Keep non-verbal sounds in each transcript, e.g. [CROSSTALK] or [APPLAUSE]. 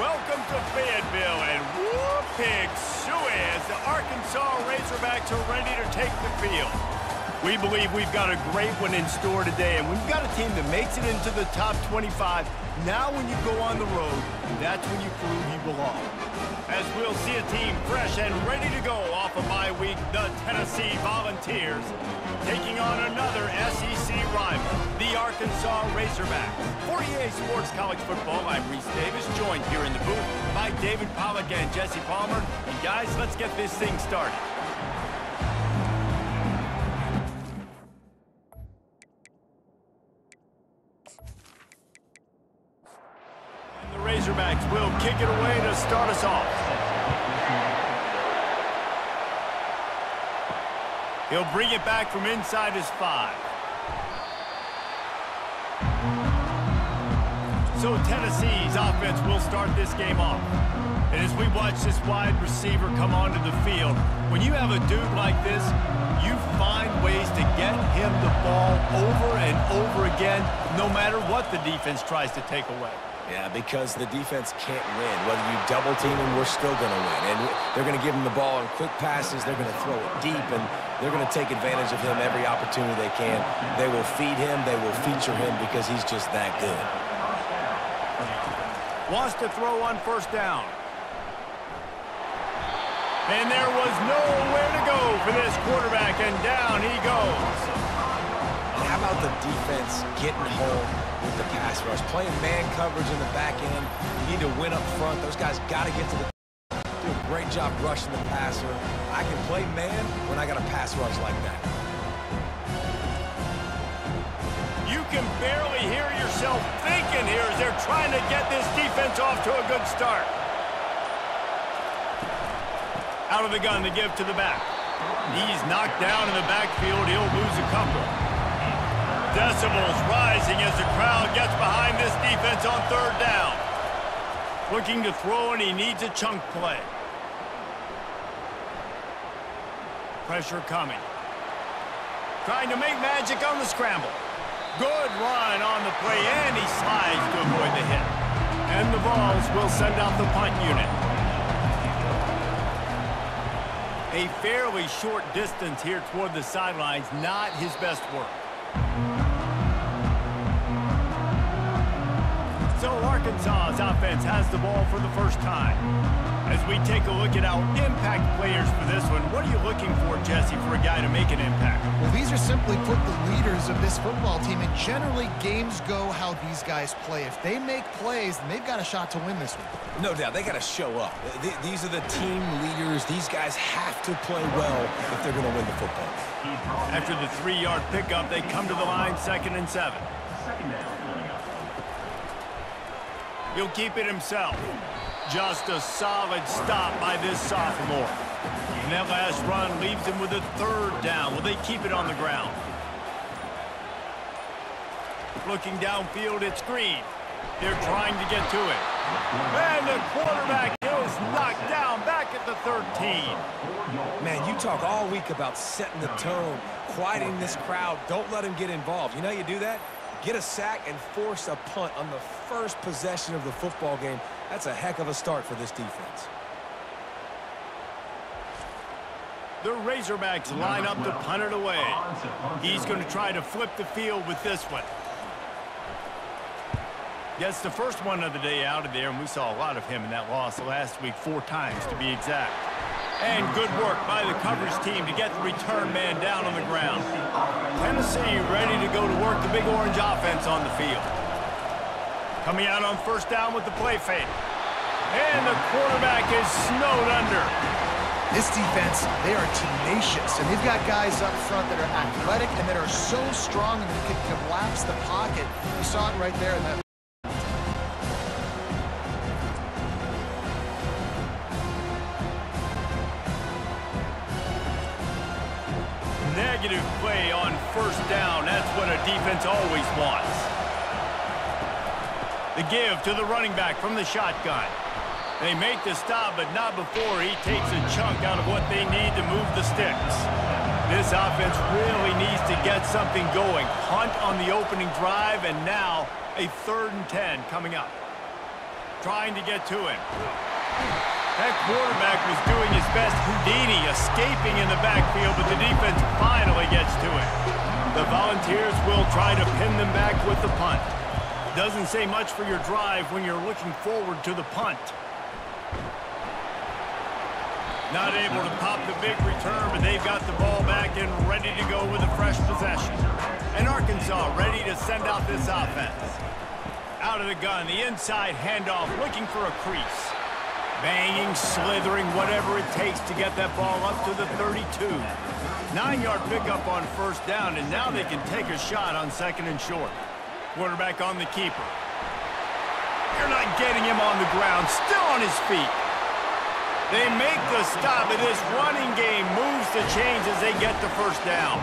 welcome to Fayetteville, and whoop, pig Sooie as the Arkansas Razorbacks are ready to take the field. We believe we've got a great one in store today, and you've got a team that makes it into the top 25, now when you go on the road, that's when you prove you belong. As we'll see a team fresh and ready to go off of bye week, the Tennessee Volunteers, taking on another SEC rival, the Arkansas Razorbacks. For EA Sports College Football, I'm Reese Davis, joined here in the booth by David Pollack and Jesse Palmer. And guys, let's get this thing started. And the Razorbacks will kick it away to start us off. He'll bring it back from inside his five. So Tennessee's offense will start this game off. And as we watch this wide receiver come onto the field, when you have a dude like this, you find ways to get him the ball over and over again, no matter what the defense tries to take away. Yeah, because the defense can't win. Whether you double team him, we're still going to win. And they're going to give him the ball in quick passes. They're going to throw it deep, and they're going to take advantage of him every opportunity they can. They will feed him. They will feature him because he's just that good. Wants to throw on first down. And there was nowhere to go for this quarterback, and down he goes. And how about the defense getting home with the pass rush? Playing man coverage in the back end. You need to win up front. Those guys got to get to the do a great job rushing the passer. I can play man when I got a pass rush like that. You can barely hear yourself thinking here as they're trying to get this defense off to a good start. Out of the gun to give to the back. He's knocked down in the backfield. He'll lose a couple. Decibels rising as the crowd gets behind this defense on third down. Looking to throw, and he needs a chunk play. Pressure coming. Trying to make magic on the scramble. Good run on the play, and he slides to avoid the hit. And the Vols will send out the punt unit. A fairly short distance here toward the sidelines, not his best work. Arkansas's offense has the ball for the first time. As we take a look at our impact players for this one, what are you looking for, Jesse, for a guy to make an impact? Well, these are simply put the leaders of this football team, and generally games go how these guys play. If they make plays, then they've got a shot to win this one. No doubt, they got to show up. Th these are the team leaders. These guys have to play well if they're going to win the football. After the three-yard pickup, they come to the line second and seven. He'll keep it himself. Just a solid stop by this sophomore. And that last run leaves him with a third down. Will they keep it on the ground? Looking downfield, it's Green. They're trying to get to it. And the quarterback is knocked down back at the 13. Man, you talk all week about setting the tone, quieting this crowd. Don't let them get involved. You know you do that? Get a sack and force a punt on the first possession of the football game. That's a heck of a start for this defense. The Razorbacks line up to punt it away. He's going to try to flip the field with this one. Gets the first one of the day out of there, and we saw a lot of him in that loss last week, four times to be exact. And good work by the coverage team to get the return man down on the ground. Tennessee ready to go to work the Big Orange offense on the field. Coming out on first down with the play fake. And the quarterback is snowed under. This defense, they are tenacious, and they've got guys up front that are athletic and that are so strong that can collapse the pocket. You saw it right there in that defense always wants. The give to the running back from the shotgun. They make the stop, but not before he takes a chunk out of what they need to move the sticks. This offense really needs to get something going. Hunt on the opening drive, and now a third and 10 coming up. trying to get to him. That quarterback was doing his best Houdini, escaping in the backfield, but the defense finally gets to it. The Volunteers will try to pin them back with the punt. Doesn't say much for your drive when you're looking forward to the punt. Not able to pop the big return, but they've got the ball back and ready to go with a fresh possession. And Arkansas ready to send out this offense. Out of the gun, the inside handoff, looking for a crease. Banging, slithering, whatever it takes to get that ball up to the 32. Nine-yard pickup on first down, and now they can take a shot on second and short. Quarterback on the keeper. They're not getting him on the ground, still on his feet. They make the stop, and this running game moves the chains as they get the first down.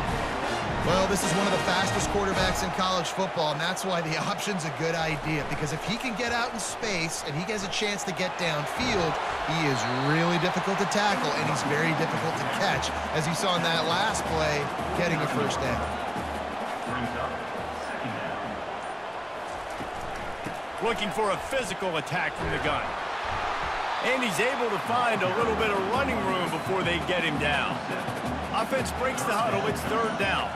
Well, this is one of the fastest quarterbacks in college football, and that's why the [LAUGHS] option's a good idea. Because if he can get out in space and he has a chance to get downfield, he is really difficult to tackle, and he's very difficult to catch. As you saw in that last play, getting a first down. Looking for a physical attack from the gun. And he's able to find a little bit of running room before they get him down. Offense breaks the huddle. It's third down.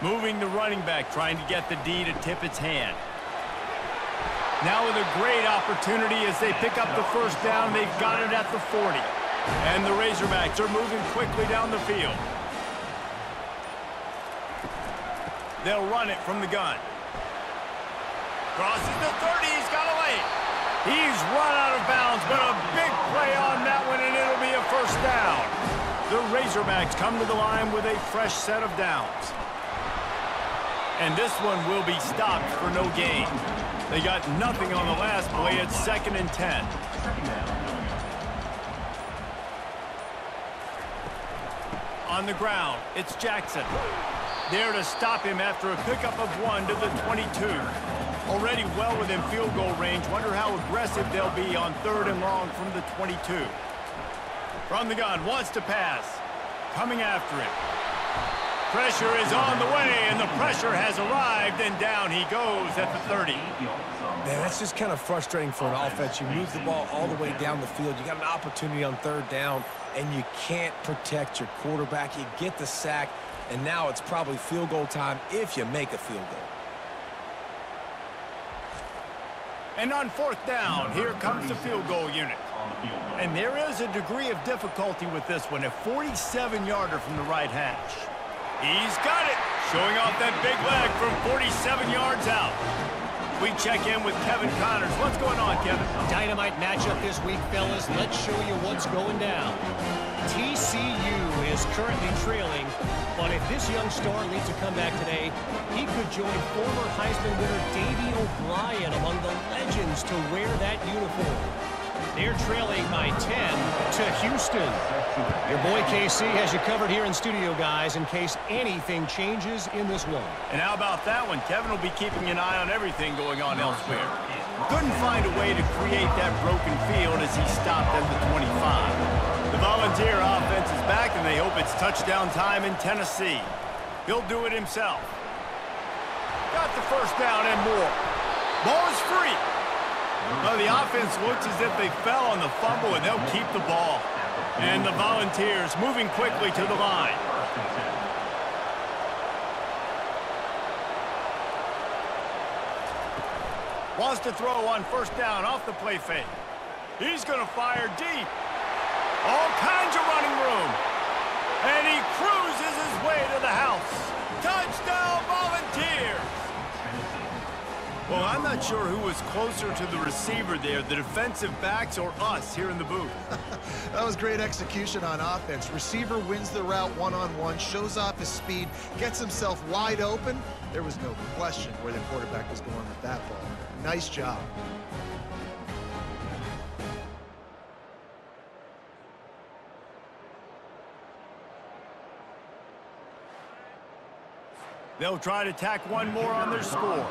Moving the running back, trying to get the D to tip its hand. Now with a great opportunity as they pick up the first down. They've got it at the 40. And the Razorbacks are moving quickly down the field. They'll run it from the gun. Crosses the 30. He's got a lane. He's run out of bounds, but a big play on that one, and it'll be a first down. The Razorbacks come to the line with a fresh set of downs. And this one will be stopped for no gain. They got nothing on the last play. It's second and 10. On the ground, it's Jackson. There to stop him after a pickup of one to the 22. Already well within field goal range. Wonder how aggressive they'll be on third and long from the 22. From the gun, wants to pass. Coming after it. Pressure is on the way, and the pressure has arrived, and down he goes at the 30. Man, that's just kind of frustrating for an offense. You move the ball all the way down the field. You got an opportunity on third down, and you can't protect your quarterback. You get the sack, and now it's probably field goal time if you make a field goal. And on fourth down, here comes the field goal unit. And there is a degree of difficulty with this one, a 47-yarder from the right hash. He's got it, showing off that big leg from 47 yards out. We check in with Kevin Connors. What's going on, Kevin? Dynamite matchup this week, fellas. Let's show you what's going down. TCU is currently trailing, but if this young star leads a comeback today, he could join former Heisman winner Davey O'Brien among the legends to wear that uniform. They're trailing by 10 to Houston. Your boy KC has you covered here in studio, guys, in case anything changes in this one. And how about that one? Kevin will be keeping an eye on everything going on elsewhere. Couldn't find a way to create that broken field as he stopped at the 25. The Volunteer offense is back, and they hope it's touchdown time in Tennessee. He'll do it himself. Got the first down and more. Ball is free. Well, the offense looks as if they fell on the fumble, and they'll keep the ball. And the Volunteers moving quickly to the line. Wants to throw on first down off the play fake. He's going to fire deep. All kinds of running room. And he cruises his way to the house. Touchdown! Well, I'm not sure who was closer to the receiver there, the defensive backs or us here in the booth. [LAUGHS] that was great execution on offense. Receiver wins the route one-on-one, -on -one, shows off his speed, gets himself wide open. There was no question where the quarterback was going with that ball. Nice job. They'll try to tack one more on their score.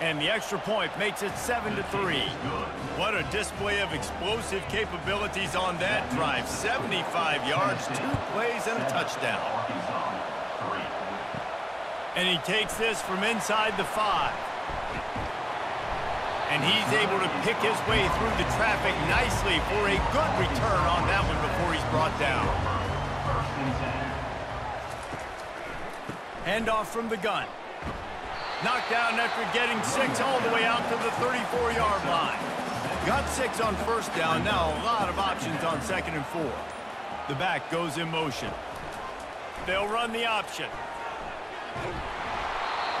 And the extra point makes it 7 to three. What a display of explosive capabilities on that drive. 75 yards, two plays, and a touchdown. And he takes this from inside the five. And he's able to pick his way through the traffic nicely for a good return on that one before he's brought down. Handoff from the gun. Knocked down after getting six all the way out to the 34-yard line. Got six on first down. Now a lot of options on second and four. The back goes in motion. They'll run the option.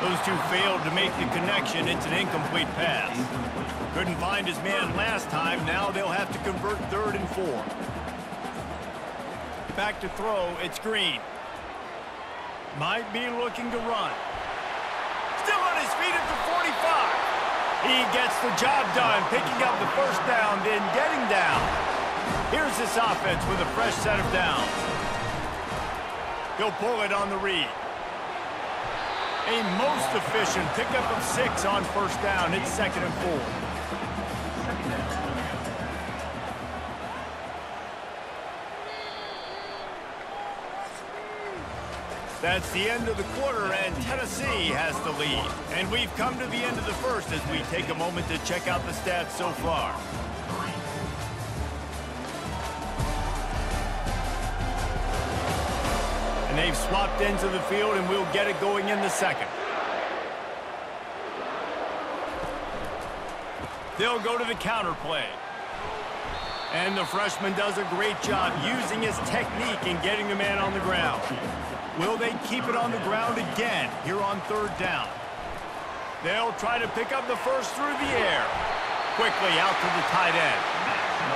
Those two failed to make the connection. It's an incomplete pass. Couldn't find his man last time. Now they'll have to convert third and four. Back to throw. It's Green. Might be looking to run. Still on his feet at the 45. He gets the job done, picking up the first down, then getting down. Here's this offense with a fresh set of downs. He'll pull it on the read. A most efficient pickup of six on first down. It's second and four. That's the end of the quarter, and Tennessee has the lead. And we've come to the end of the first as we take a moment to check out the stats so far. And they've swapped into the field, and we'll get it going in the second. They'll go to the counter play. And the freshman does a great job using his technique and getting the man on the ground. Will they keep it on the ground again here on third down? They'll try to pick up the first through the air. Quickly out to the tight end.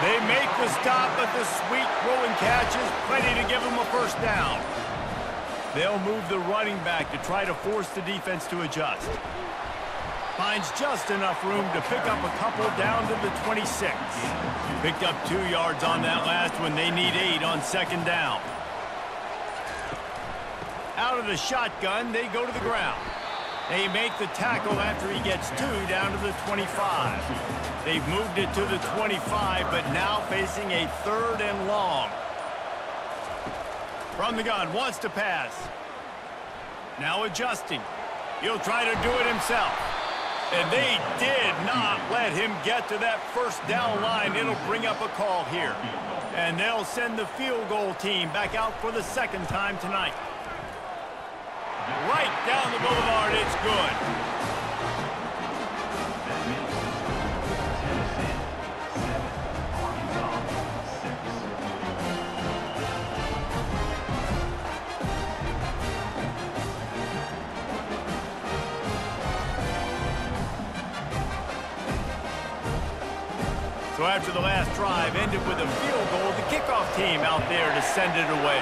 They make the stop, but the sweet throwing catch is plenty to give them a first down. They'll move the running back to try to force the defense to adjust. Finds just enough room to pick up a couple down to the 26. Picked up two yards on that last one. They need eight on second down. Out of the shotgun, they go to the ground. They make the tackle after he gets two down to the 25. They've moved it to the 25, but now facing a third and long. From the gun, wants to pass. Now adjusting. He'll try to do it himself. And they did not let him get to that first down line. It'll bring up a call here. And they'll send the field goal team back out for the second time tonight. Right down the boulevard, it's good. So after the last drive ended with a field goal, the kickoff team out there to send it away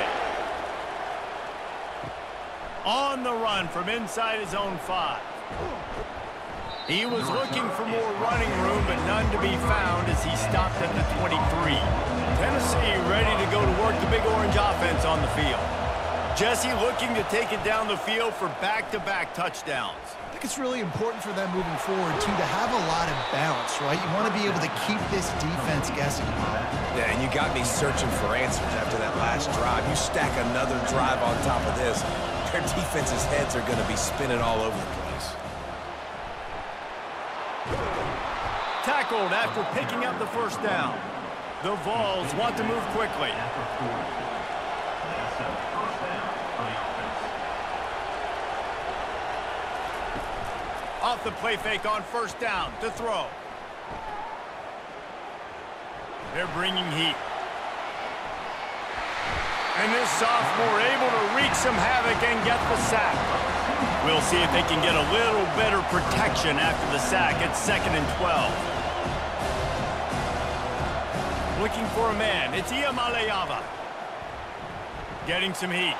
on the run from inside his own five. He was looking for more running room, but none to be found as he stopped at the 23. Tennessee ready to go to work the Big Orange offense on the field. Jesse looking to take it down the field for back-to-back -back touchdowns. I think it's really important for them moving forward, too, to have a lot of balance, right? You want to be able to keep this defense guessing. Yeah, and you got me searching for answers after that last drive. You stack another drive on top of this, their defense's heads are going to be spinning all over the place. Tackled after picking up the first down. The Vols want to move quickly. The play fake on first down to throw. They're bringing heat. And this sophomore able to wreak some havoc and get the sack. We'll see if they can get a little better protection after the sack. It's second and 12. Looking for a man. It's Iamaleava. Getting some heat.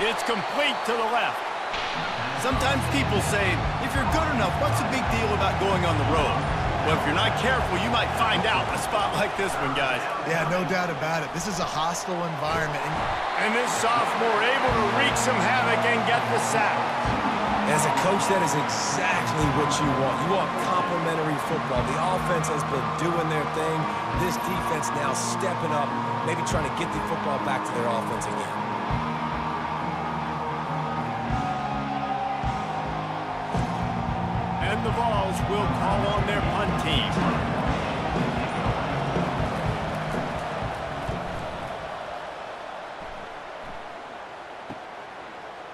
It's complete to the left. Sometimes people say, if you're good enough, what's the big deal about going on the road? Well, if you're not careful, you might find out a spot like this one, guys. Yeah, no doubt about it. This is a hostile environment. And this sophomore able to wreak some havoc and get the sack. As a coach, that is exactly what you want. You want complementary football. The offense has been doing their thing. This defense now stepping up, maybe trying to get the football back to their offense again. Will call on their punt team.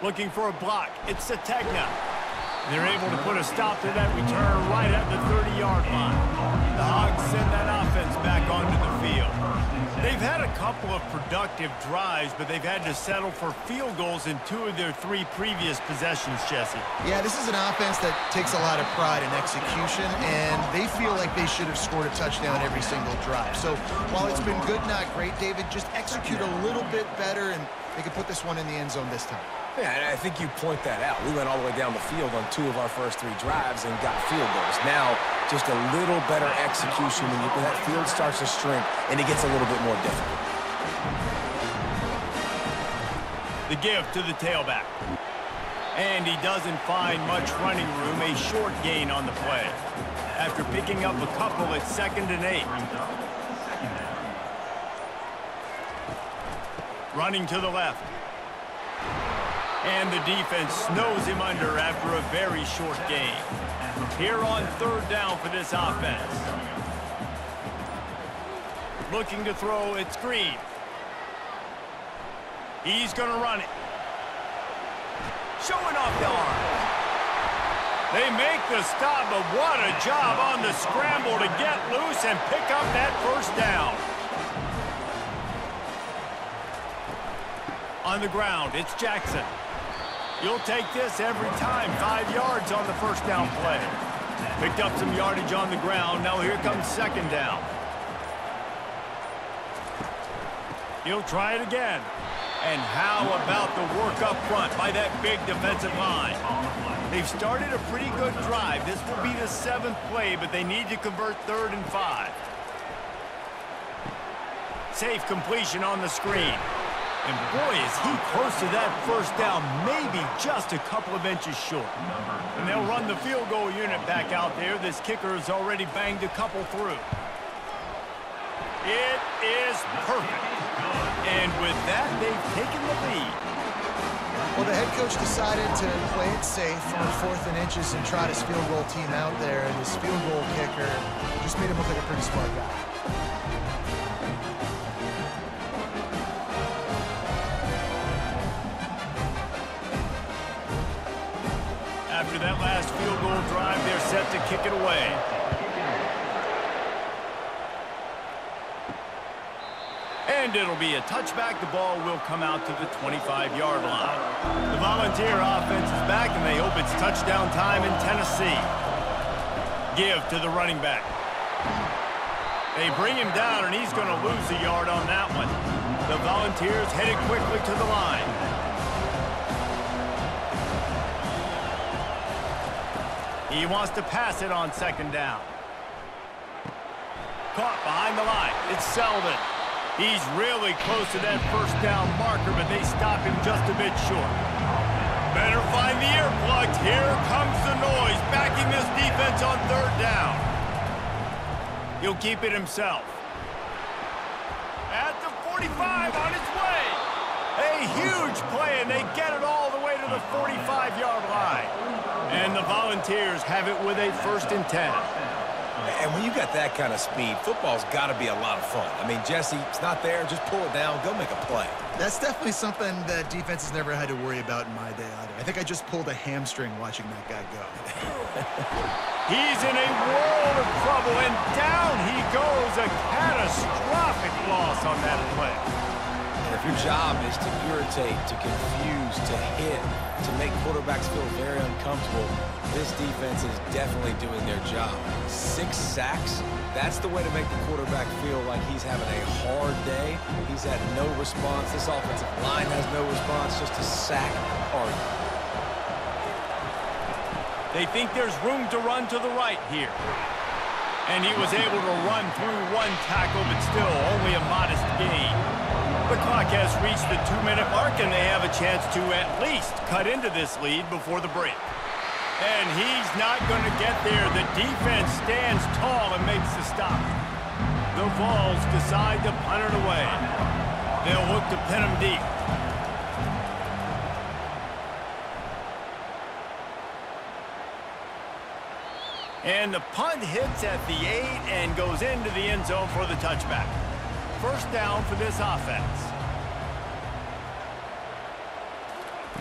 Looking for a block. It's Sategna. They're able to put a stop to that return right at the 30-yard line. The Hogs send that offense back onto the field. They've had a couple of productive drives, but they've had to settle for field goals in two of their three previous possessions, Jesse. Yeah, this is an offense that takes a lot of pride in execution, and they feel like they should have scored a touchdown every single drive. So while it's been good, not great, David, just execute a little bit better, and they can put this one in the end zone this time. Yeah, and I think you point that out. We went all the way down the field on two of our first three drives and got field goals. Now, just a little better execution when, you, when that field starts to shrink and it gets a little bit more difficult. The give to the tailback. And he doesn't find much running room, a short gain on the play. After picking up a couple at second and eight. Running to the left. And the defense snows him under after a very short game. Here on third down for this offense. Looking to throw, it's Green. He's going to run it. Showing off the arm. They make the stop, but what a job on the scramble to get loose and pick up that first down. On the ground, it's Jackson. You'll take this every time. Five yards on the first down play. Picked up some yardage on the ground. Now here comes second down. He'll try it again. And how about the work up front by that big defensive line? They've started a pretty good drive. This will be the seventh play, but they need to convert third and five. Safe completion on the screen. And boy, is he close to that first down, maybe just a couple of inches short. And they'll run the field goal unit back out there. This kicker has already banged a couple through. It is perfect. And with that, they've taken the lead. Well, the head coach decided to play it safe on fourth and inches and trot his field goal team out there. And his field goal kicker just made him look like a pretty smart guy. To kick it away. And it'll be a touchback. The ball will come out to the 25-yard line. The Volunteer offense is back, and they hope it's touchdown time in Tennessee. Give to the running back. They bring him down, and he's going to lose a yard on that one. The Volunteers headed quickly to the line. He wants to pass it on second down. Caught behind the line. It's Selden. He's really close to that first down marker, but they stop him just a bit short. Better find the earplugs. Here comes the noise, backing this defense on third down. He'll keep it himself. At the 45 on its way. A huge play, and they get it all the way to the 45-yard line. And the Volunteers have it with a first and 10. And when you got that kind of speed, football's got to be a lot of fun. I mean, Jesse, it's not there. Just pull it down. Go make a play. That's definitely something that defense has never had to worry about in my day either. I think I just pulled a hamstring watching that guy go. [LAUGHS] He's in a world of trouble, and down he goes. A catastrophic loss on that play. Your job is to irritate, to confuse, to hit, to make quarterbacks feel very uncomfortable, this defense is definitely doing their job. Six sacks, that's the way to make the quarterback feel like he's having a hard day. He's had no response. This offensive line has no response, just a sack party. They think there's room to run to the right here. And he was able to run through one tackle, but still only a modest gain. Reached the two-minute mark, and they have a chance to at least cut into this lead before the break. And he's not going to get there. The defense stands tall and makes the stop. The Vols decide to punt it away. They'll look to pin him deep. And the punt hits at the 8 and goes into the end zone for the touchback. First down for this offense.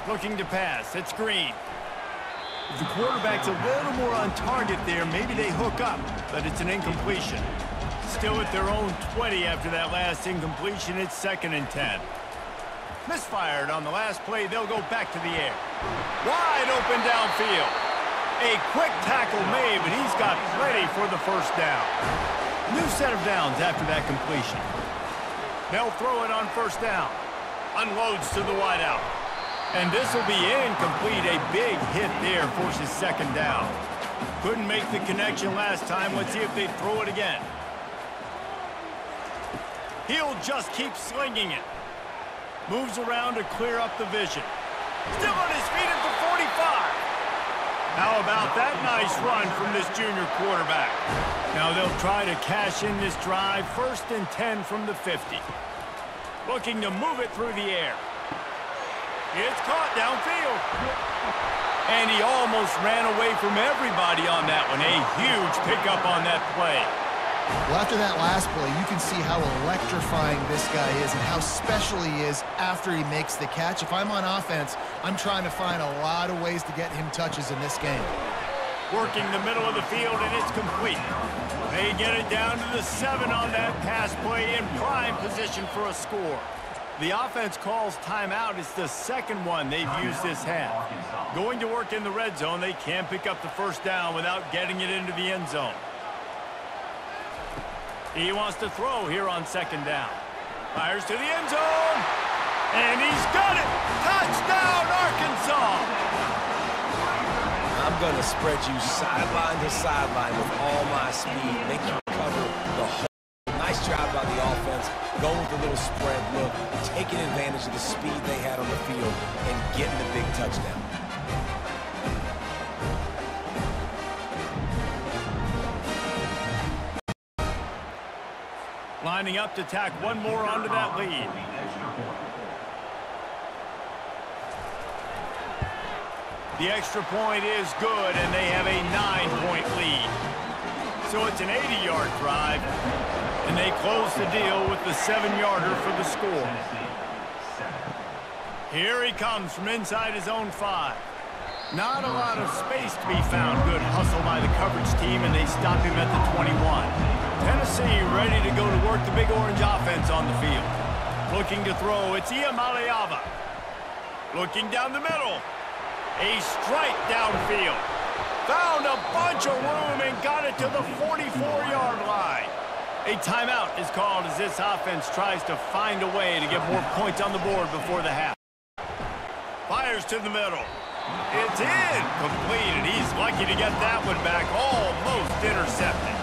Looking to pass. It's Green. If the quarterback's a little more on target there, maybe they hook up, but it's an incompletion. Still at their own 20 after that last incompletion. It's second and 10. Misfired on the last play. They'll go back to the air. Wide open downfield. A quick tackle made, but he's got plenty for the first down. New set of downs after that completion. They'll throw it on first down. Unloads to the wideout. And this will be incomplete. A big hit there forces second down. Couldn't make the connection last time. Let's see if they throw it again. He'll just keep slinging it. Moves around to clear up the vision. Still on his feet at the 45. How about that nice run from this junior quarterback? Now they'll try to cash in this drive, first and 10 from the 50. Looking to move it through the air. It's caught downfield. And he almost ran away from everybody on that one. A huge pickup on that play. Well, after that last play, you can see how electrifying this guy is and how special he is after he makes the catch. If I'm on offense, I'm trying to find a lot of ways to get him touches in this game. Working the middle of the field, and it's complete. They get it down to the seven on that pass play in prime position for a score. The offense calls timeout. It's the second one they've used this half. Going to work in the red zone, they can't pick up the first down without getting it into the end zone. He wants to throw here on second down. Fires to the end zone. And he's got it. Touchdown, Arkansas. I'm going to spread you sideline to sideline with all my speed. Make you job by the offense. Going with a little spread look. Taking advantage of the speed they had on the field and getting the big touchdown. Lining up to tack one more onto that lead. The extra point is good, and they have a nine-point lead. So it's an 80-yard drive, and they close the deal with the seven-yarder for the score. Here he comes from inside his own five. Not a lot of space to be found. Good hustle by the coverage team, and they stop him at the 21. Tennessee ready to go to work the big orange offense on the field. Looking to throw, it's Iamaleava. Looking down the middle. A strike downfield. Found a bunch of room and got it to the 44-yard line. A timeout is called as this offense tries to find a way to get more points on the board before the half. Fires to the middle. It's in. Complete, and he's lucky to get that one back. Almost intercepted.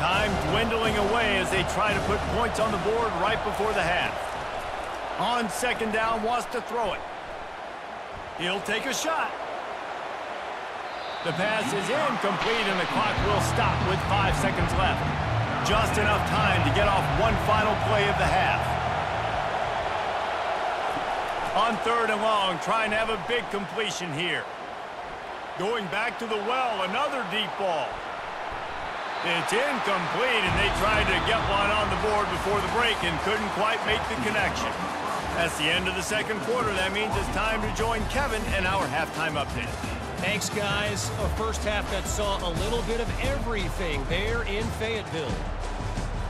Time dwindling away as they try to put points on the board right before the half. On second down, wants to throw it. He'll take a shot. The pass is incomplete, and the clock will stop with five seconds left. Just enough time to get off one final play of the half. On third and long, trying to have a big completion here. Going back to the well, another deep ball. It's incomplete, and they tried to get one on the board before the break and couldn't quite make the connection. That's the end of the second quarter. That means it's time to join Kevin and our halftime update. Thanks, guys. A first half that saw a little bit of everything there in Fayetteville.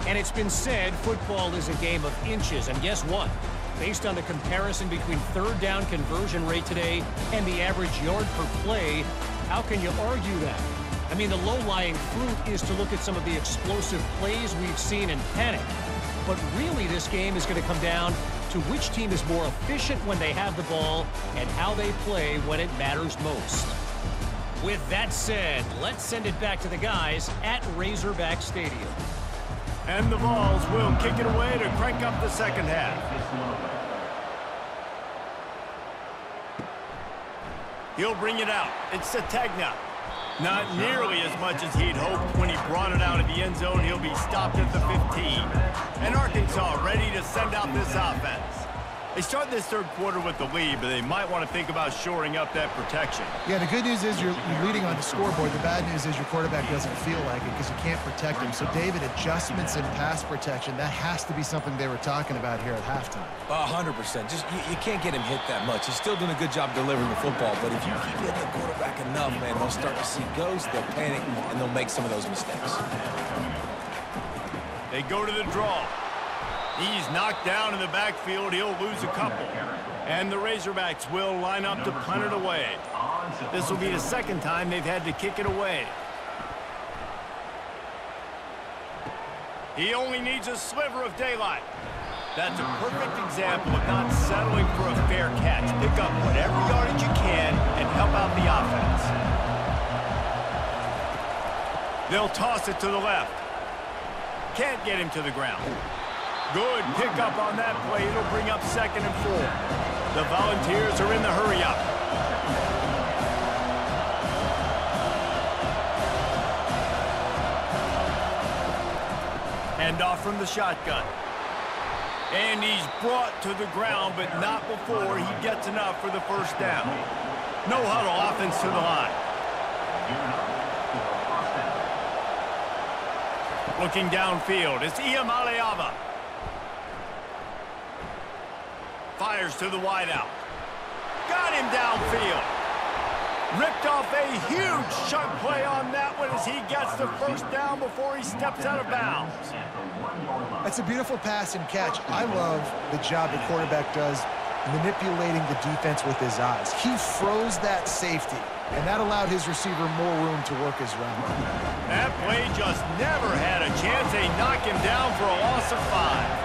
And it's been said football is a game of inches. And guess what? Based on the comparison between third down conversion rate today and the average yard per play, how can you argue that? I mean, the low-lying fruit is to look at some of the explosive plays we've seen in panic. But really, this game is going to come down to which team is more efficient when they have the ball and how they play when it matters most. With that said, let's send it back to the guys at Razorback Stadium. And the Vols will kick it away to crank up the second half. He'll bring it out. It's Sategna. Not nearly as much as he'd hoped when he brought it out of the end zone. He'll be stopped at the 15. And Arkansas ready to send out this offense. They start this third quarter with the lead, but they might want to think about shoring up that protection. Yeah, the good news is you're, you're leading on the scoreboard. The bad news is your quarterback doesn't feel like it because you can't protect him. So, David, adjustments in pass protection, that has to be something they were talking about here at halftime. A hundred percent. Just you, you, can't get him hit that much. He's still doing a good job delivering the football, but if you keep hitting the quarterback enough, man, they'll start to see ghosts, they'll panic, and they'll make some of those mistakes. They go to the draw. He's knocked down in the backfield. He'll lose a couple. And the Razorbacks will line up to punt it away. This will be the second time they've had to kick it away. He only needs a sliver of daylight. That's a perfect example of not settling for a fair catch. Pick up whatever yardage you can and help out the offense. They'll toss it to the left. Can't get him to the ground. Good pickup on that play. It'll bring up second and four. The Volunteers are in the hurry-up. Hand off from the shotgun. And he's brought to the ground, but not before he gets enough for the first down. No huddle offense to the line. Looking downfield, it's Iamaleava. Fires to the wideout. Got him downfield. Ripped off a huge chunk play on that one as he gets the first down before he steps out of bounds. That's a beautiful pass and catch. I love the job the quarterback does manipulating the defense with his eyes. He froze that safety, and that allowed his receiver more room to work his route. That play just never had a chance. They knock him down for a loss of five.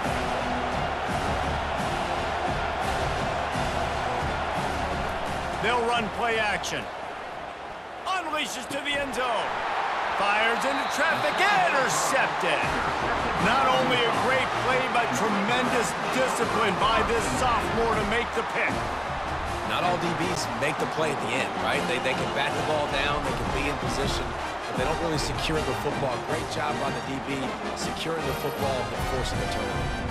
They'll run play action. Unleashes to the end zone. Fires into traffic. Intercepted. Not only a great play, but tremendous discipline by this sophomore to make the pick. Not all DBs make the play at the end, right? They, they can bat the ball down, they can be in position, but they don't really secure the football. Great job on the DB securing the football and forcing the turnover.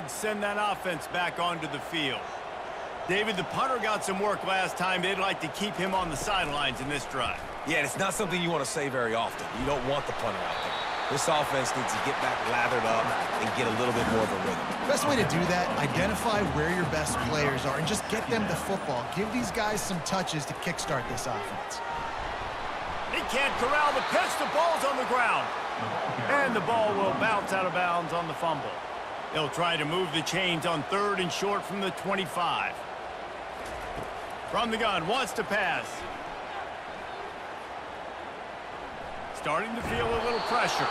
The Hogs send that offense back onto the field. David, the punter got some work last time. They'd like to keep him on the sidelines in this drive. Yeah, it's not something you want to say very often. You don't want the punter out there. This offense needs to get back lathered up and get a little bit more of a rhythm. Best way to do that, identify where your best players are and just get them the football. Give these guys some touches to kickstart this offense. He can't corral the pitch. The ball's on the ground. And the ball will bounce out of bounds on the fumble. They'll try to move the chains on third and short from the 25. From the gun, wants to pass. Starting to feel a little pressure.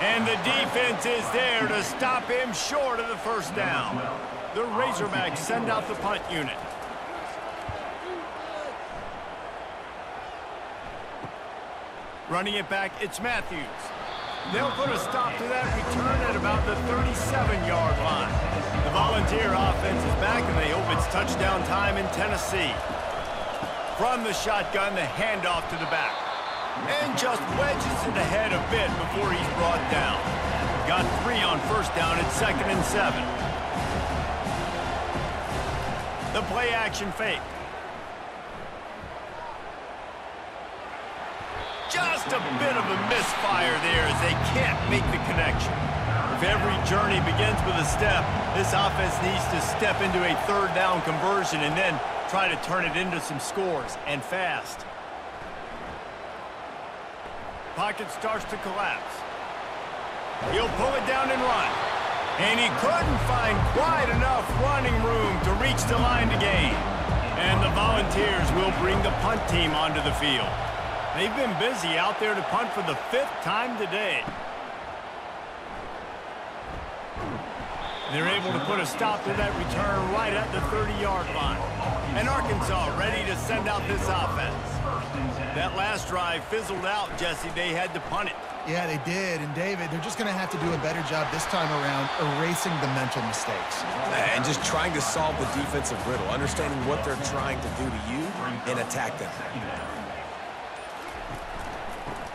And the defense is there to stop him short of the first down. The Razorbacks send out the punt unit. Running it back, it's Matthews. They'll put a stop to that return at about the 37-yard line. The Volunteer offense is back, and they hope it's touchdown time in Tennessee. From the shotgun, the handoff to the back. And just wedges it ahead a bit before he's brought down. Got three on first down at second and seven. The play-action fake. Just a bit of a misfire there as they can't make the connection. If every journey begins with a step, this offense needs to step into a third down conversion and then try to turn it into some scores, and fast. Pocket starts to collapse. He'll pull it down and run. And he couldn't find quite enough running room to reach the line to gain. And the Volunteers will bring the punt team onto the field. They've been busy out there to punt for the fifth time today. They're able to put a stop to that return right at the 30-yard line. And Arkansas ready to send out this offense. That last drive fizzled out, Jesse. They had to punt it. Yeah, they did. And David, they're just going to have to do a better job this time around erasing the mental mistakes. And just trying to solve the defensive riddle, understanding what they're trying to do to you and attack them.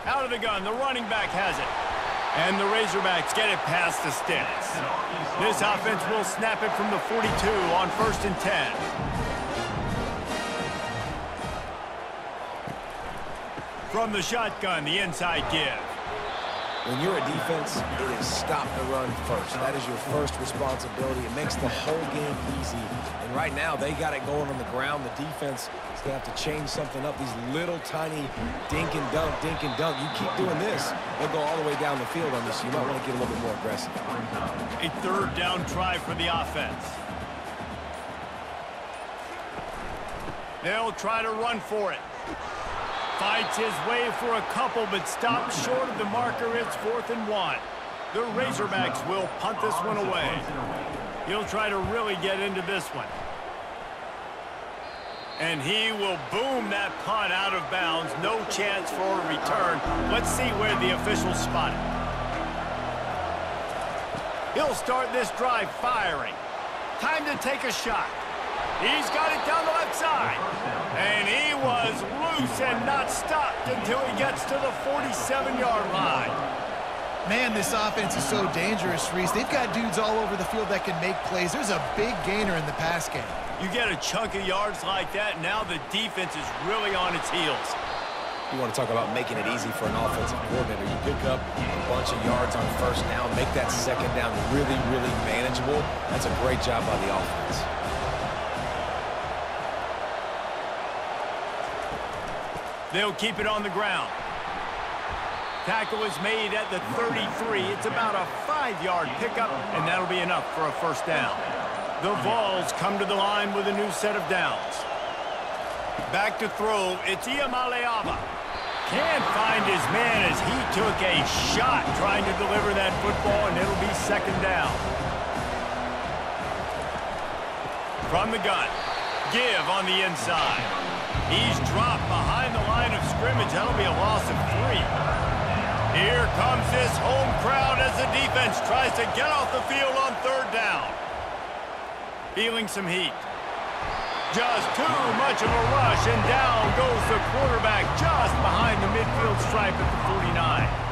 Out of the gun, the running back has it. And the Razorbacks get it past the sticks. This offense will snap it from the 42 on first and 10. From the shotgun, the inside give. When you're a defense, it is stop the run first. That is your first responsibility. It makes the whole game easy. And right now, they got it going on the ground. The defense going to have to change something up. These little tiny dink and dunk, dink and dunk. You keep doing this, they'll go all the way down the field on this. you might want to get a little bit more aggressive. A third down try for the offense. They'll try to run for it. Fights his way for a couple, but stops short of the marker. It's fourth and one. The Razorbacks will punt this one away. He'll try to really get into this one. And he will boom that punt out of bounds. No chance for a return. Let's see where the officials spot it. He'll start this drive firing. Time to take a shot. He's got it down the left side. And he was loose and not stopped until he gets to the 47-yard line. Man, this offense is so dangerous, Reese. They've got dudes all over the field that can make plays. There's a big gainer in the pass game. You get a chunk of yards like that, now the defense is really on its heels. You want to talk about making it easy for an offensive coordinator. You pick up a bunch of yards on first down, make that second down really, really manageable. That's a great job by the offense. They'll keep it on the ground. Tackle is made at the 33. It's about a five-yard pickup, and that'll be enough for a first down. The Vols come to the line with a new set of downs. Back to throw, it's Iamaleava. Can't find his man as he took a shot trying to deliver that football, and it'll be second down. From the gun, give on the inside. He's dropped behind the line of scrimmage. That'll be a loss of three. Here comes this home crowd as the defense tries to get off the field on third down. Feeling some heat. Just too much of a rush, and down goes the quarterback just behind the midfield stripe at the 49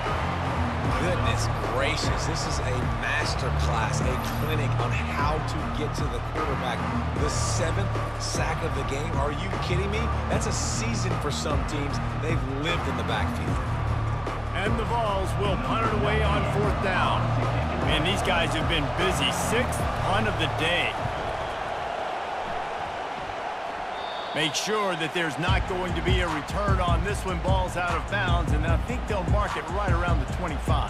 goodness gracious. This is a master class, a clinic on how to get to the quarterback. The seventh sack of the game. Are you kidding me? That's a season for some teams. They've lived in the backfield. And the Vols will punt it away on fourth down. Man, these guys have been busy. Sixth punt of the day. Make sure that there's not going to be a return on this one. Ball's out of bounds, and I think they'll mark it right around the 25.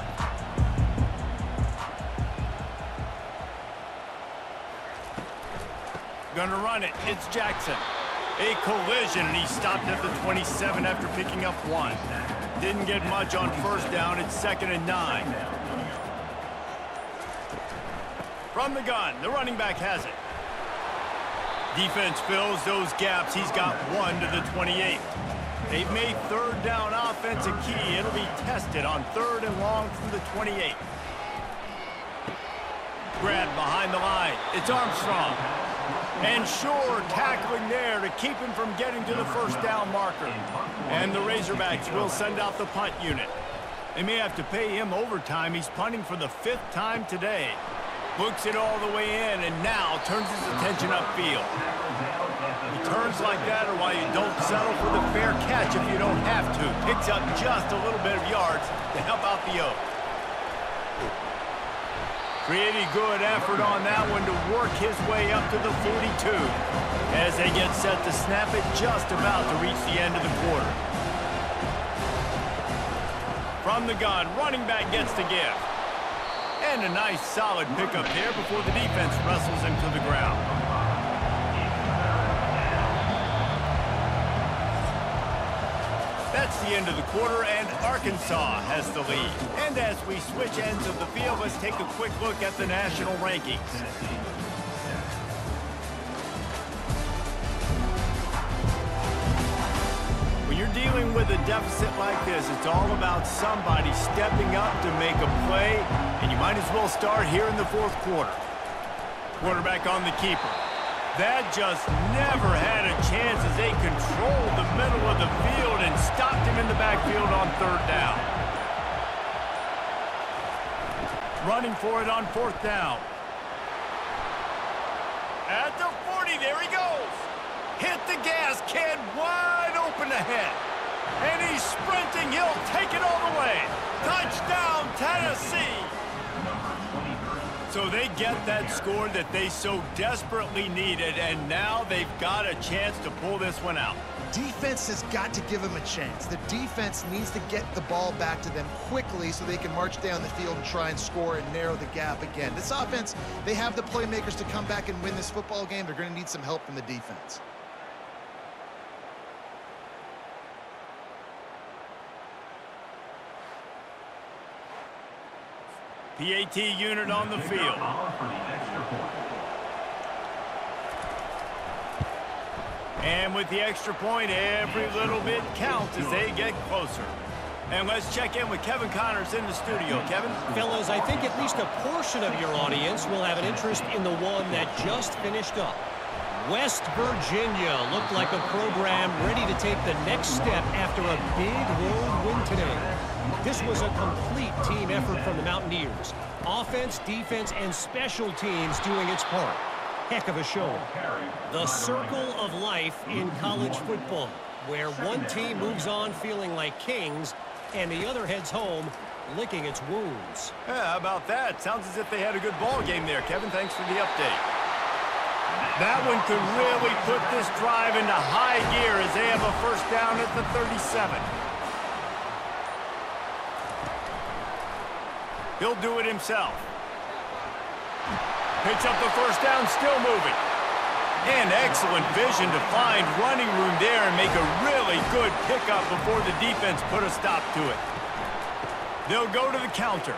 Gonna run it. It's Jackson. A collision, and he stopped at the 27 after picking up one. Didn't get much on first down. It's second and nine. From the gun, the running back has it. Defense fills those gaps. He's got one to the 28. They've made third down offense a key. It'll be tested on third and long from the 28. Grab behind the line. It's Armstrong. And Shore tackling there to keep him from getting to the first down marker. And the Razorbacks will send out the punt unit. They may have to pay him overtime. He's punting for the fifth time today. Books it all the way in, and now turns his attention upfield. Returns like that or why you don't settle for the fair catch if you don't have to. Picks up just a little bit of yards to help out the Oak. Pretty good effort on that one to work his way up to the 42 as they get set to snap it just about to reach the end of the quarter. From the gun, running back gets the give. And a nice solid pickup there before the defense wrestles him to the ground. That's the end of the quarter, and Arkansas has the lead. And as we switch ends of the field, let's take a quick look at the national rankings. You're dealing with a deficit like this, it's all about somebody stepping up to make a play, and you might as well start here in the fourth quarter. Quarterback on the keeper. That just never had a chance as they controlled the middle of the field and stopped him in the backfield on third down. Running for it on fourth down. At the 40, there he goes. Hit the gas, kid, wide open ahead. And he's sprinting, he'll take it all the way. Touchdown, Tennessee. So they get that score that they so desperately needed, and now they've got a chance to pull this one out. Defense has got to give them a chance. The defense needs to get the ball back to them quickly so they can march down the field and try and score and narrow the gap again. This offense, they have the playmakers to come back and win this football game. They're going to need some help from the defense. PAT unit on the field. And with the extra point, every little bit counts as they get closer. And let's check in with Kevin Connors in the studio. Kevin? Fellas, I think at least a portion of your audience will have an interest in the one that just finished up. West Virginia looked like a program ready to take the next step after a big road win today. This was a complete team effort from the Mountaineers. Offense, defense, and special teams doing its part. Heck of a show. The circle of life in college football, where one team moves on feeling like kings and the other heads home licking its wounds. Yeah, how about that? Sounds as if they had a good ball game there, Kevin. Thanks for the update. That one could really put this drive into high gear as they have a first down at the 37. He'll do it himself. Picks up the first down, still moving. And excellent vision to find running room there and make a really good pickup before the defense put a stop to it. They'll go to the counter.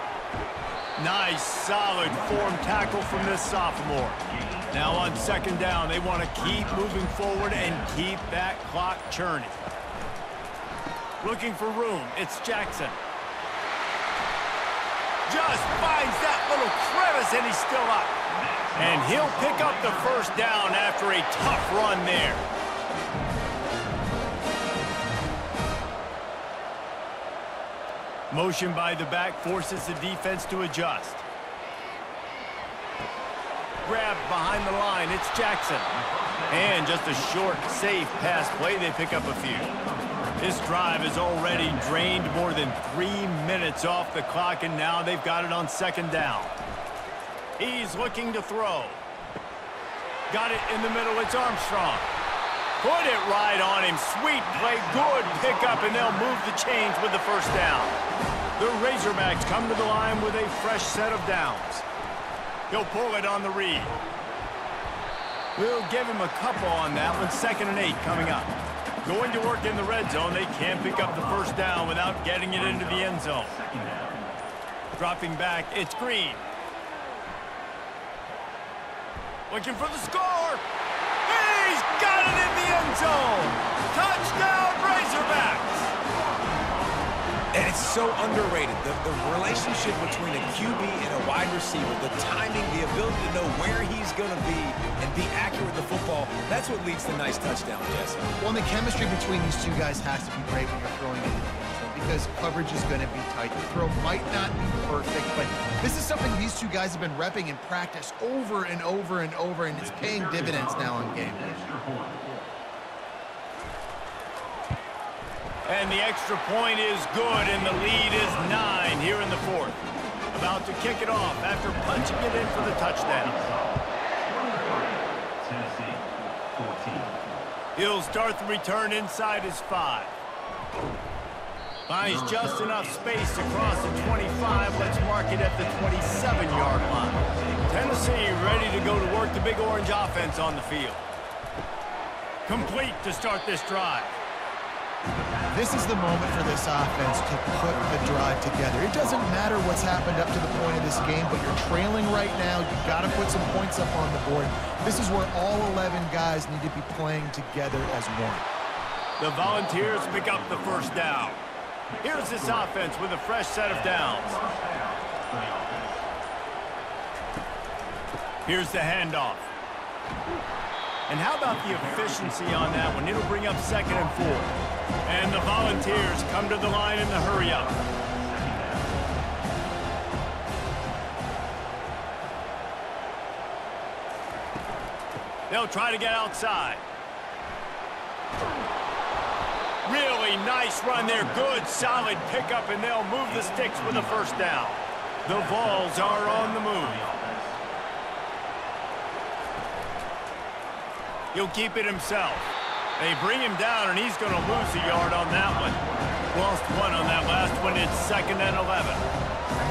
Nice, solid form tackle from this sophomore. Now on second down, they want to keep moving forward and keep that clock churning. Looking for room, it's Jackson. Just finds that little crevice and he's still up. And he'll pick up the first down after a tough run there. Motion by the back forces the defense to adjust. Grab behind the line, it's Jackson. And just a short, safe pass play, they pick up a few. This drive has already drained more than three minutes off the clock, and now they've got it on second down. He's looking to throw. Got it in the middle, it's Armstrong. Put it right on him. Sweet play, good pickup, and they'll move the chains with the first down. The Razorbacks come to the line with a fresh set of downs. He'll pull it on the read. We'll give him a couple on that one. Second and eight coming up. Going to work in the red zone. They can't pick up the first down without getting it into the end zone. Dropping back, it's Green. Looking for the score. He's got it in the end zone. Touchdown, Razorbacks. And it's so underrated. The, the relationship between a QB and a wide receiver, the timing, the ability to know where he's going to be and be accurate with the football, that's what leads to nice touchdown, Jesse. Well, and the chemistry between these two guys has to be great when you're throwing the because coverage is going to be tight. The throw might not be perfect, but this is something these two guys have been repping in practice over and over and over, and it's paying dividends now on game day. And the extra point is good, and the lead is nine here in the fourth. About to kick it off after punching it in for the touchdown. Tennessee, 14. He'll start the return inside his five. Finds just enough space to cross the 25. Let's mark it at the 27-yard line. Tennessee ready to go to work the Big Orange offense on the field. Complete to start this drive. This is the moment for this offense to put the drive together. It doesn't matter what's happened up to the point of this game, but you're trailing right now. You've got to put some points up on the board. This is where all 11 guys need to be playing together as one. The Volunteers pick up the first down. Here's this offense with a fresh set of downs. Here's the handoff. And how about the efficiency on that one? It'll bring up second and four. And the Volunteers come to the line in the hurry-up. They'll try to get outside. Really nice run there. Good, solid pickup, and they'll move the sticks with a first down. The Vols are on the move. He'll keep it himself. They bring him down, and he's going to lose a yard on that one. Lost one on that last one. It's second and 11.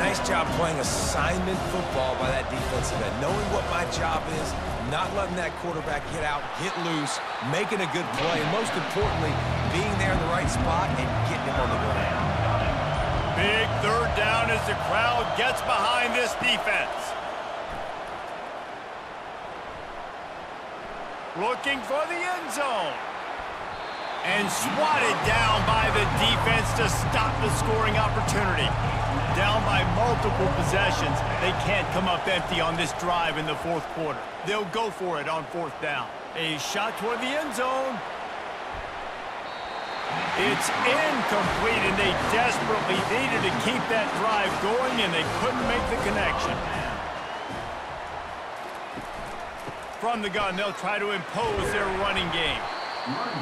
Nice job playing assignment football by that defensive end. Knowing what my job is, not letting that quarterback get out, get loose, making a good play, and most importantly, being there in the right spot and getting him on the ground. Big third down as the crowd gets behind this defense. Looking for the end zone. And swatted down by the defense to stop the scoring opportunity down by multiple possessions. They can't come up empty on this drive in the fourth quarter. They'll go for it on fourth down. A shot toward the end zone. It's incomplete, and they desperately needed to keep that drive going, and they couldn't make the connection. From the gun, they'll try to impose their running game.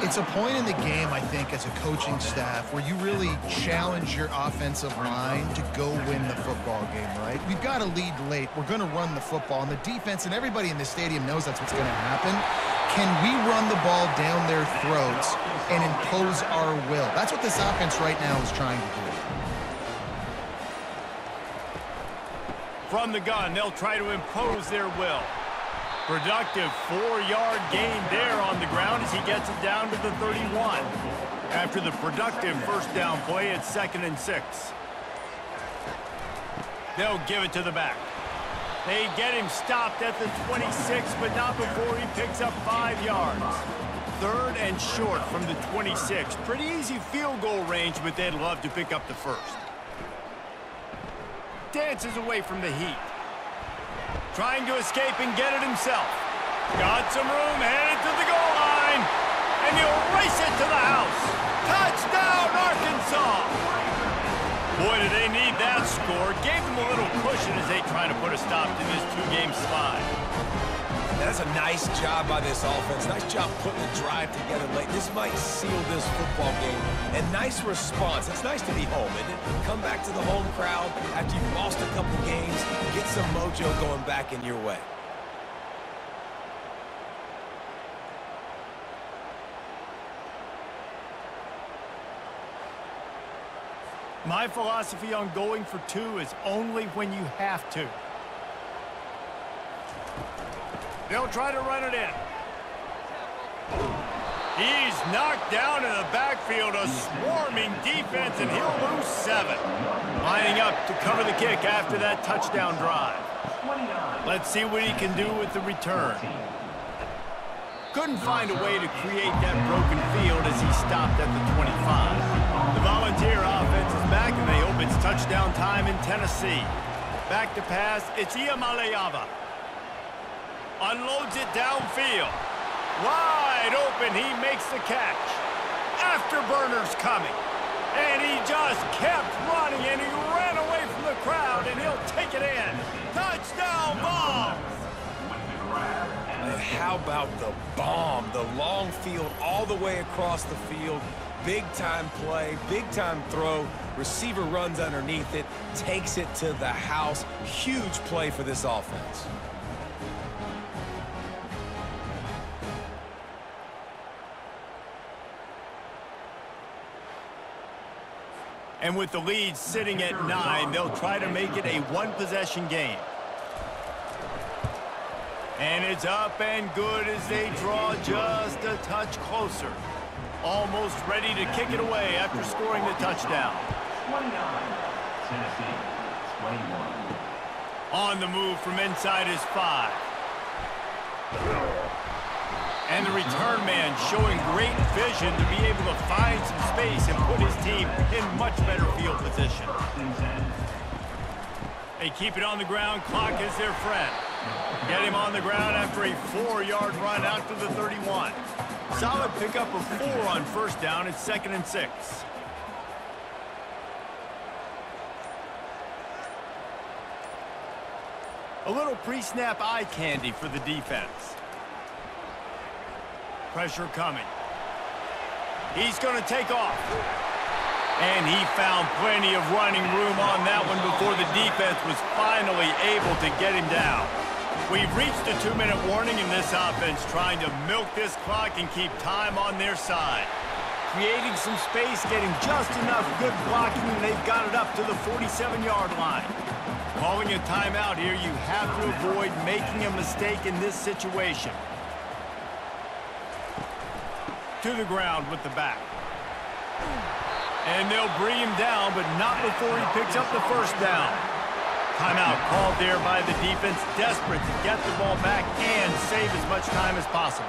It's a point in the game, I think, as a coaching staff where you really challenge your offensive line to go win the football game, right? We've got to lead late. We're going to run the football. And the defense and everybody in the stadium knows that's what's going to happen. Can we run the ball down their throats and impose our will? That's what this offense right now is trying to do. From the gun, they'll try to impose their will. Productive four-yard gain there on the ground as he gets it down to the 31. After the productive first down play, it's second and six. They'll give it to the back. They get him stopped at the 26, but not before he picks up five yards. Third and short from the 26. Pretty easy field goal range, but they'd love to pick up the first. Dances away from the heat. Trying to escape and get it himself. Got some room, headed to the goal line. And he'll race it to the house. Touchdown, Arkansas! Boy, do they need that score. Gave them a little cushion as they try to put a stop to this two-game slide. That's a nice job by this offense. Nice job putting the drive together late. This might seal this football game. And nice response. It's nice to be home, it? Come back to the home crowd after you've lost a couple games. Get some mojo going back in your way. My philosophy on going for two is only when you have to. They'll try to run it in. He's knocked down in the backfield, a swarming defense, and he'll lose seven. Lining up to cover the kick after that touchdown drive. Let's see what he can do with the return. Couldn't find a way to create that broken field as he stopped at the 25. The Volunteer offense back, and they hope it's touchdown time in Tennessee. Back to pass, it's Iamaleava. Unloads it downfield. Wide open, he makes the catch. Afterburner's coming. And he just kept running, and he ran away from the crowd, and he'll take it in. Touchdown! And how about the bomb? The long field all the way across the field. Big-time play, big-time throw. Receiver runs underneath it, takes it to the house. Huge play for this offense. And with the lead sitting at nine, they'll try to make it a one-possession game. And it's up and good as they draw just a touch closer. Almost ready to kick it away after scoring the touchdown. 29. Tennessee, 21. On the move from inside his five. And the return man showing great vision to be able to find some space and put his team in much better field position. They keep it on the ground. Clock is their friend. Get him on the ground after a four-yard run out to the 31. Solid pickup of four on first down. It's second and six. A little pre-snap eye candy for the defense. Pressure coming. He's going to take off. And he found plenty of running room on that one before the defense was finally able to get him down. We've reached a two-minute warning in this offense, trying to milk this clock and keep time on their side. Creating some space, getting just enough good blocking, and they've got it up to the 47-yard line. Calling a timeout here, you have to avoid making a mistake in this situation. To the ground with the back. And they'll bring him down, but not before he picks up the first down. Timeout called there by the defense, desperate to get the ball back and save as much time as possible.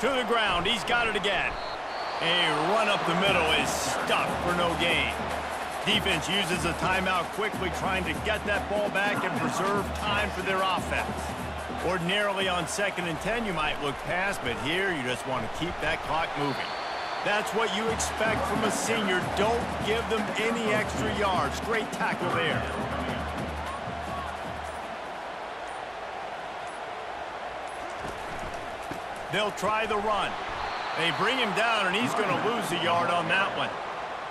To the ground, he's got it again. A run up the middle is stuck for no gain. Defense uses a timeout quickly, trying to get that ball back and preserve time for their offense. Ordinarily on second and 10, you might look past, but here you just want to keep that clock moving. That's what you expect from a senior. Don't give them any extra yards. Great tackle there. They'll try the run. They bring him down, and he's going to lose a yard on that one.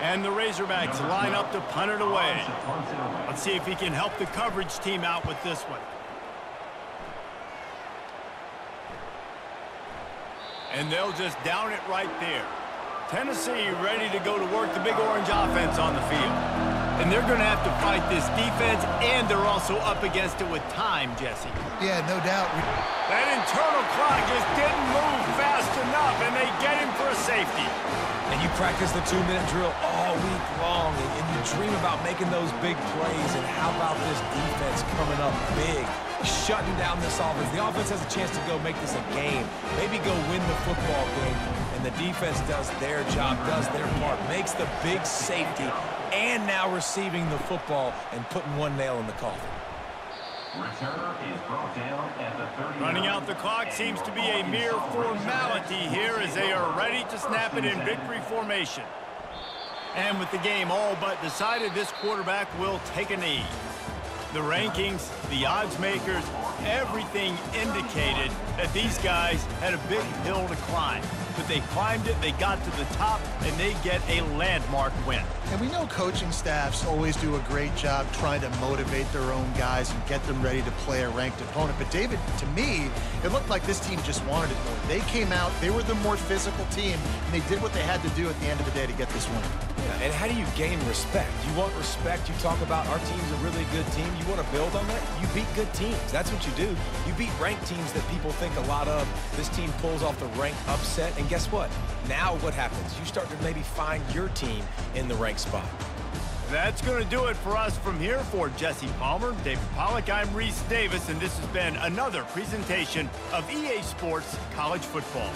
And the Razorbacks line up to punt it away. Let's see if he can help the coverage team out with this one. And they'll just down it right there. Tennessee ready to go to work the big orange offense on the field. And they're going to have to fight this defense, and they're also up against it with time, Jesse. Yeah, no doubt. That internal clock just didn't move fast enough, and they get him for a safety. And you practice the two-minute drill all week long, and, and you dream about making those big plays, and how about this defense coming up big, shutting down this offense. The offense has a chance to go make this a game, maybe go win the football game, and the defense does their job, does their part, makes the big safety, and now receiving the football and putting one nail in the coffin. Running out the clock seems to be a mere formality here as they are ready to snap it in victory formation. And with the game all but decided, this quarterback will take a knee. The rankings, the odds makers, everything indicated that these guys had a big hill to climb but they climbed it, they got to the top, and they get a landmark win. And we know coaching staffs always do a great job trying to motivate their own guys and get them ready to play a ranked opponent. But David, to me, it looked like this team just wanted it more. They came out, they were the more physical team, and they did what they had to do at the end of the day to get this win. Yeah, and how do you gain respect? You want respect, you talk about our team's a really good team, you want to build on that, you beat good teams. That's what you do. You beat ranked teams that people think a lot of. This team pulls off the rank upset and guess what? Now what happens? You start to maybe find your team in the rank spot. That's going to do it for us from here for Jesse Palmer, David Pollack, I'm Reese Davis, and this has been another presentation of EA Sports College Football.